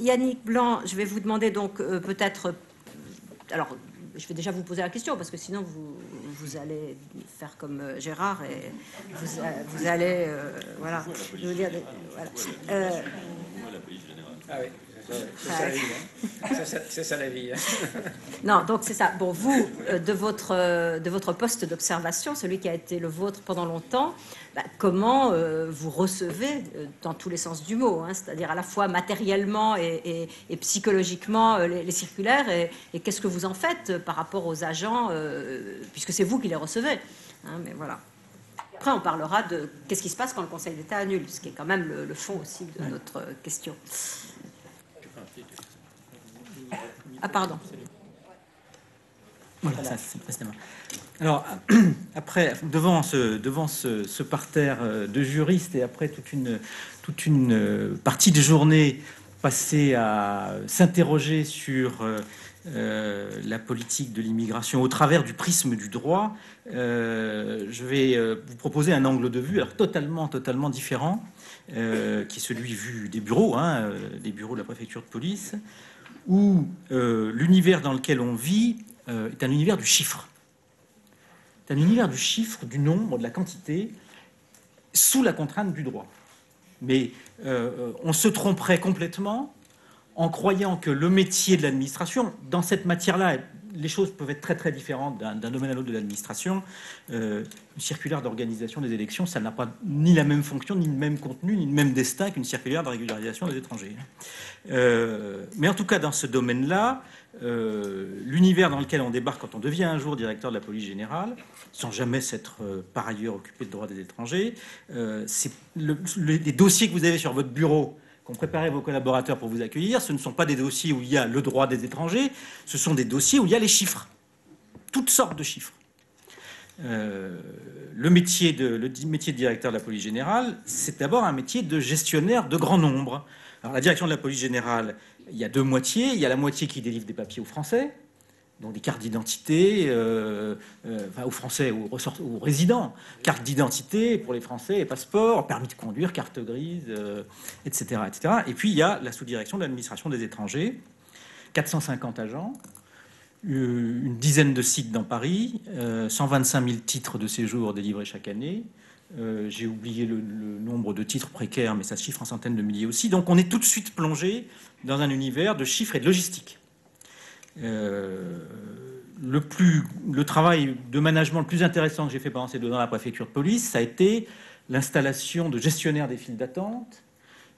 Yannick Blanc, je vais vous demander donc euh, peut-être. alors, je vais déjà vous poser la question parce que sinon vous, vous allez faire comme euh, Gérard et vous, euh, vous allez. euh, voilà. Je veux dire. voilà. Euh, Ah oui, c'est ça la vie. hein. C'est ça- C'est ça la vie. hein. Non, donc c'est ça. Bon, vous, euh, de votre, euh, de votre poste d'observation, celui qui a été le vôtre pendant longtemps, bah, comment euh, vous recevez, dans tous les sens du mot, hein, c'est-à-dire à la fois matériellement et, et- et psychologiquement les, les circulaires, et, et qu'est-ce que vous en faites par rapport aux agents, euh, puisque c'est vous qui les recevez. hein, mais voilà. Après, on parlera de qu'est-ce qui se passe quand le Conseil d'État annule, ce qui est quand même le, le fond aussi de notre euh, question. Ah, pardon. Voilà, ça, c'est précisément. Alors, après, devant ce, devant ce, ce parterre euh, de juristes et après toute une, toute une euh, partie de journée passée à s'interroger sur euh, la politique de l'immigration au travers du prisme du droit, euh, je vais vous proposer un angle de vue alors totalement, totalement différent, euh, qui est celui vu des bureaux, hein, des bureaux de la préfecture de police, où euh, l'univers dans lequel on vit euh, est un univers du chiffre. C'est un univers du chiffre, du nombre, de la quantité, sous la contrainte du droit. Mais euh, on se tromperait complètement en croyant que le métier de l'administration, dans cette matière-là, les choses peuvent être très très différentes d'un domaine à l'autre de l'administration. Euh, une circulaire d'organisation des élections, ça n'a pas ni la même fonction, ni le même contenu, ni le même destin qu'une circulaire de régularisation des étrangers. Euh, mais en tout cas, dans ce domaine-là, euh, l'univers dans lequel on débarque quand on devient un jour directeur de la police générale, sans jamais s'être par ailleurs occupé de droit des étrangers, c'est le- le- les dossiers que vous avez sur votre bureau qu'ont préparé vos collaborateurs pour vous accueillir, ce ne sont pas des dossiers où il y a le droit des étrangers, ce sont des dossiers où il y a les chiffres, toutes sortes de chiffres. Euh, le, métier de, le métier de directeur de la police générale, c'est d'abord un métier de gestionnaire de grand nombre. Alors, la direction de la police générale, il y a deux moitiés. Il y a la moitié qui délivre des papiers aux Français, donc des cartes d'identité, euh, euh, aux Français, aux, résidents, cartes d'identité pour les Français, et passeports, permis de conduire, carte grise, euh, etc., etc. Et puis il y a la sous-direction de l'administration des étrangers, 450 agents, une dizaine de sites dans Paris, euh, 125 000 titres de séjour délivrés chaque année. J'ai oublié le, le nombre de titres précaires, mais ça se chiffre en centaines de milliers aussi. Donc on est tout de suite plongé dans un univers de chiffres et de logistique. Euh, le, travail de management le plus intéressant que j'ai fait pendant ces deux ans à la préfecture de police, ça a été l'installation de gestionnaires des files d'attente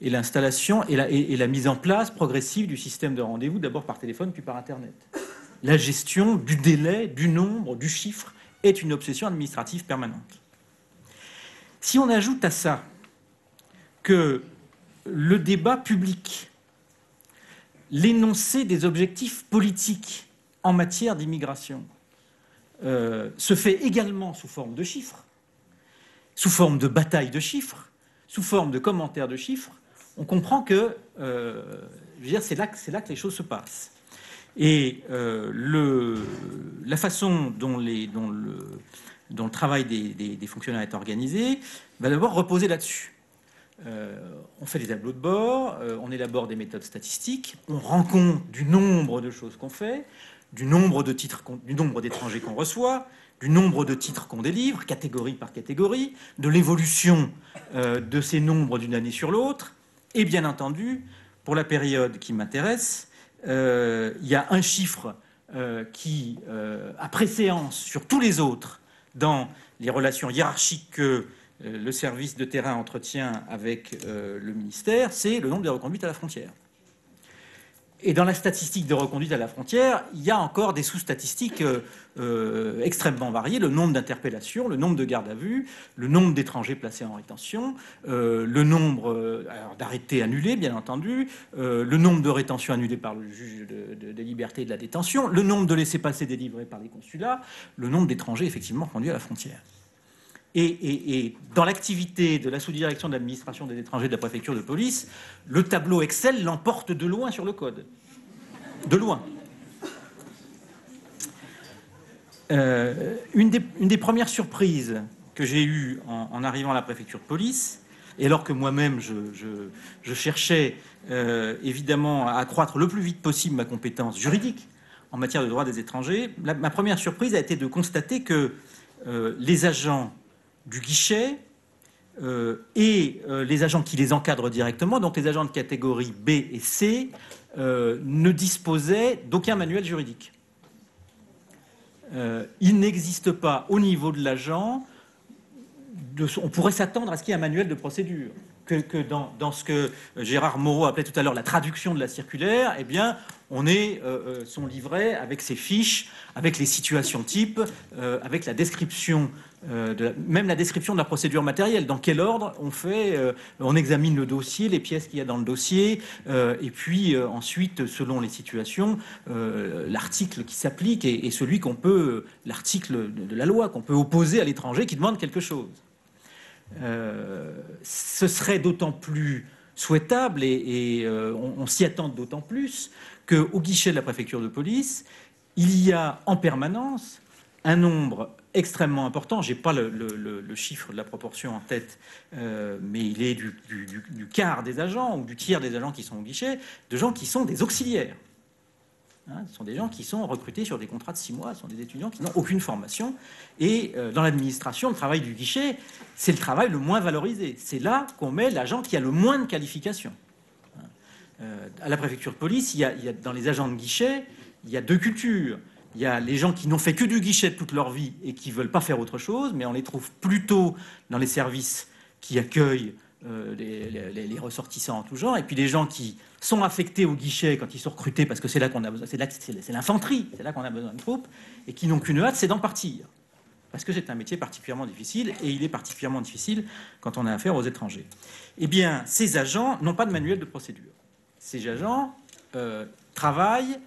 et l'installation et la, et- et la mise en place progressive du système de rendez-vous, d'abord par téléphone puis par Internet. La gestion du délai, du nombre, du chiffre est une obsession administrative permanente. Si on ajoute à ça que le débat public, l'énoncé des objectifs politiques en matière d'immigration euh, se fait également sous forme de chiffres, sous forme de bataille de chiffres, sous forme de commentaires de chiffres, on comprend que euh, c'est là, que- les choses se passent. Et euh, la façon dont, le, travail des, des- des fonctionnaires est organisé va d'abord reposer là-dessus. Euh, on fait des tableaux de bord, euh, on élabore des méthodes statistiques, on rend compte du nombre de choses qu'on fait, du nombre de titres, du nombre d'étrangers qu'on reçoit, du nombre de titres qu'on délivre, catégorie par catégorie, de l'évolution euh, de ces nombres d'une année sur l'autre, et bien entendu, pour la période qui m'intéresse, il y a un chiffre qui a préséance sur tous les autres dans les relations hiérarchiques que le service de terrain entretient avec euh, le ministère, c'est le nombre de reconduites à la frontière. Et dans la statistique de reconduite à la frontière, il y a encore des sous-statistiques euh, euh, extrêmement variées. Le nombre d'interpellations, le nombre de gardes à vue, le nombre d'étrangers placés en rétention, euh, le nombre euh, d'arrêtés annulés, bien entendu, euh, le nombre de rétentions annulées par le juge de- de- des libertés et de la détention, le nombre de laissés-passer délivrés par les consulats, le nombre d'étrangers effectivement conduits à la frontière. Et, dans l'activité de la sous-direction de l'administration des étrangers de la préfecture de police, le tableau Excel l'emporte de loin sur le code. De loin. Euh, une, des, premières surprises que j'ai eues en, en arrivant à la préfecture de police, Et alors que moi-même, je, cherchais évidemment à accroître le plus vite possible ma compétence juridique en matière de droit des étrangers, ma première surprise a été de constater que les agents du guichet euh, et euh, les agents qui les encadrent directement, donc les agents de catégorie B et C, euh, ne disposaient d'aucun manuel juridique. il n'existe pas au niveau de l'agent, on pourrait s'attendre à ce qu'il y ait un manuel de procédure. Que, dans, ce que Gérard Moreau appelait tout à l'heure la traduction de la circulaire, eh bien, on est son livret avec ses fiches, avec les situations types, avec la description euh, même la description de la procédure matérielle. Dans quel ordre on fait euh, On examine le dossier, les pièces qu'il y a dans le dossier, euh, et puis ensuite, selon les situations, l'article qui s'applique et, celui qu'on peut, l'article de, la loi qu'on peut opposer à l'étranger qui demande quelque chose. Ce serait d'autant plus souhaitable et, on, on s'y attend d'autant plus qu'au guichet de la préfecture de police, il y a en permanence un nombre extrêmement important. Je n'ai pas le, chiffre de la proportion en tête, euh, mais il est du, quart des agents ou du tiers des agents qui sont au guichet, de gens qui sont des auxiliaires. Hein, ce sont des gens qui sont recrutés sur des contrats de six mois, ce sont des étudiants qui n'ont aucune formation. Et euh, dans l'administration, le travail du guichet, c'est le travail le moins valorisé. C'est là qu'on met l'agent qui a le moins de qualifications. Hein, euh, à la préfecture de police, il y, a, il y a, dans les agents de guichet, il y a deux cultures il y a les gens qui n'ont fait que du guichet toute leur vie et qui ne veulent pas faire autre chose, mais on les trouve plutôt dans les services qui accueillent euh, les, ressortissants en tout genre, et puis les gens qui sont affectés au guichet quand ils sont recrutés, parce que c'est là qu'on a besoin, c'est l'infanterie, c'est là qu'on a besoin de troupes, et qui n'ont qu'une hâte, c'est d'en partir. Parce que c'est un métier particulièrement difficile, et il est particulièrement difficile quand on a affaire aux étrangers. Eh bien, ces agents n'ont pas de manuel de procédure. Ces agents euh, travaillent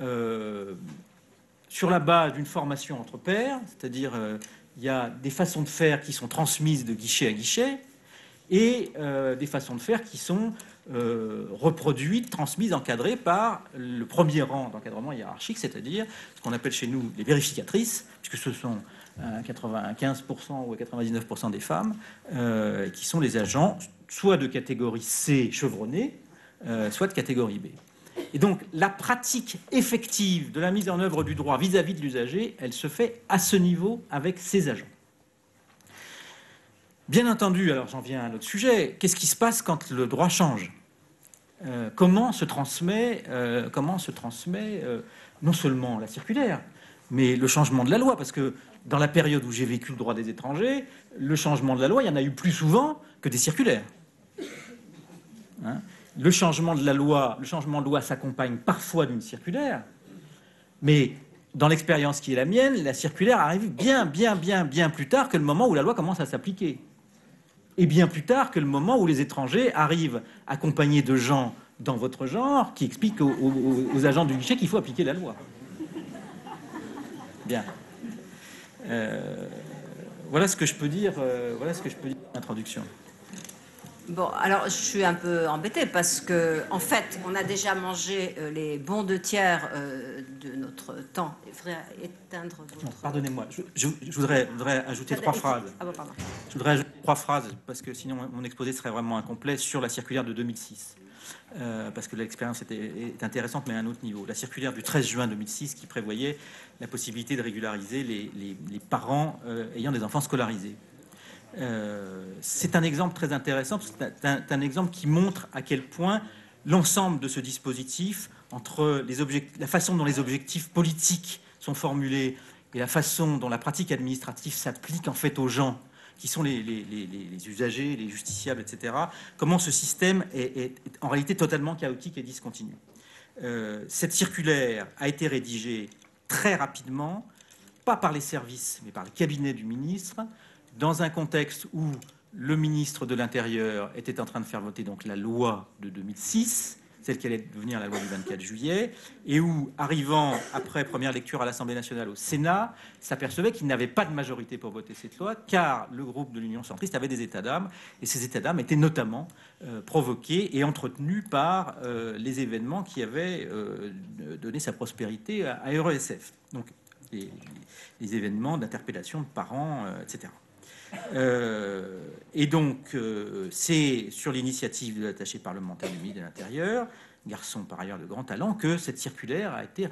euh, sur la base d'une formation entre pairs, c'est-à-dire il y a des façons de faire qui sont transmises de guichet à guichet et euh, des façons de faire qui sont euh, reproduites, transmises, encadrées par le premier rang d'encadrement hiérarchique, c'est-à-dire ce qu'on appelle chez nous les vérificatrices, puisque ce sont 95% ou 99% des femmes qui sont les agents soit de catégorie C chevronnée, soit de catégorie B. Et donc la pratique effective de la mise en œuvre du droit vis-à-vis de l'usager, elle se fait à ce niveau avec ses agents. Bien entendu, alors j'en viens à un autre sujet, qu'est-ce qui se passe quand le droit change? Euh, Comment se transmet, euh, euh, non seulement la circulaire, mais le changement de la loi? Parce que dans la période où j'ai vécu le droit des étrangers, le changement de la loi, il y en a eu plus souvent que des circulaires. Hein? Le changement de la loi, le changement de loi s'accompagne parfois d'une circulaire, mais dans l'expérience qui est la mienne, la circulaire arrive bien, bien, bien, bien plus tard que le moment où la loi commence à s'appliquer. Et bien plus tard que le moment où les étrangers arrivent accompagnés de gens dans votre genre qui expliquent aux, agents du guichet qu'il faut appliquer la loi. Bien. Euh, voilà ce que je peux dire. Euh, voilà ce que je peux dire introduction. Bon, alors je suis un peu embêtée parce que, en fait, on a déjà mangé euh, les bons deux tiers euh, de notre temps. Il faudrait éteindre votre... Pardonnez-moi, je, voudrais, ajouter trois phrases. Ah je voudrais ajouter trois phrases parce que sinon mon exposé serait vraiment incomplet sur la circulaire de 2006. Euh, parce que l'expérience est intéressante, mais à un autre niveau. La circulaire du 13 juin 2006 qui prévoyait la possibilité de régulariser les, les parents ayant des enfants scolarisés. Euh, c'est un exemple très intéressant, c'est un, exemple qui montre à quel point l'ensemble de ce dispositif, entre les la façon dont les objectifs politiques sont formulés et la façon dont la pratique administrative s'applique en fait aux gens qui sont les, usagers, les justiciables, etc., comment ce système est, en réalité totalement chaotique et discontinu. Euh, cette circulaire a été rédigée très rapidement, pas par les services, mais par le cabinet du ministre, dans un contexte où le ministre de l'Intérieur était en train de faire voter donc la loi de 2006, celle qui allait devenir la loi du 24 juillet, et où, arrivant après première lecture à l'Assemblée nationale au Sénat, s'apercevait qu'il n'avait pas de majorité pour voter cette loi, car le groupe de l'Union centriste avait des états d'âme, et ces états d'âme étaient notamment euh, provoqués et entretenus par euh, les événements qui avaient euh, donné sa prospérité à, à Donc, les, les événements d'interpellation de parents, etc. et donc, c'est sur l'initiative de l'attaché parlementaire du ministre de l'Intérieur, garçon par ailleurs de grand talent, que cette circulaire a été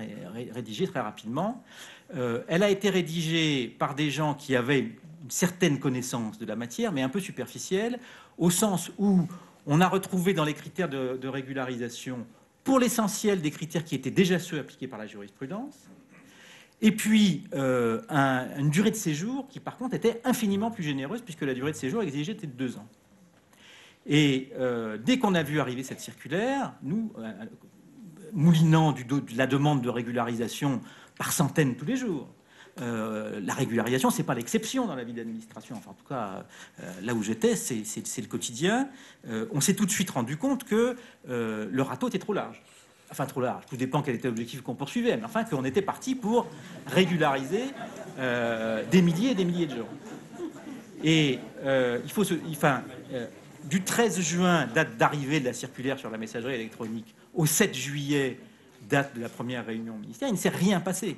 rédigée très rapidement. elle a été rédigée par des gens qui avaient une certaine connaissance de la matière, mais un peu superficielle, au sens où on a retrouvé dans les critères de, régularisation, pour l'essentiel, des critères qui étaient déjà ceux appliqués par la jurisprudence, et puis euh, une durée de séjour qui, par contre, était infiniment plus généreuse, puisque la durée de séjour exigée était de deux ans. Et euh, dès qu'on a vu arriver cette circulaire, nous, euh, moulinant de la demande de régularisation par centaines tous les jours, la régularisation, c'est pas l'exception dans la vie d'administration. Enfin, en tout cas, là où j'étais, c'est le quotidien. On s'est tout de suite rendu compte que le râteau était trop large. Enfin, trop large. Tout dépend quel était l'objectif qu'on poursuivait. Mais enfin, qu'on était parti pour régulariser des milliers et des milliers de gens. Et il faut se, enfin, du 13 juin, date d'arrivée de la circulaire sur la messagerie électronique, au 7 juillet, date de la première réunion ministérielle, il ne s'est rien passé.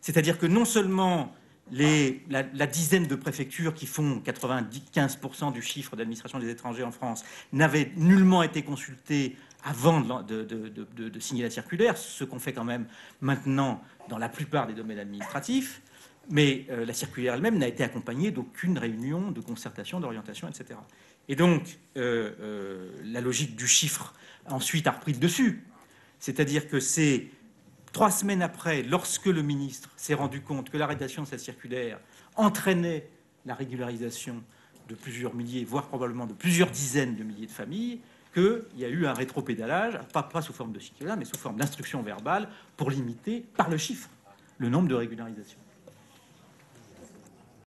C'est-à-dire que non seulement la, dizaine de préfectures qui font 95% du chiffre d'administration des étrangers en France n'avaient nullement été consultées avant de, signer la circulaire, ce qu'on fait quand même maintenant dans la plupart des domaines administratifs, mais euh, la circulaire elle-même n'a été accompagnée d'aucune réunion de concertation, d'orientation, etc. Et donc, euh, euh, la logique du chiffre ensuite a repris le dessus. C'est-à-dire que c'est Trois semaines après, lorsque le ministre s'est rendu compte que l'arrêtation de cette circulaire entraînait la régularisation de plusieurs milliers, voire probablement de plusieurs dizaines de milliers de familles, qu'il y a eu un rétropédalage, pas, sous forme de circulaire, mais sous forme d'instruction verbale, pour limiter par le chiffre le nombre de régularisations.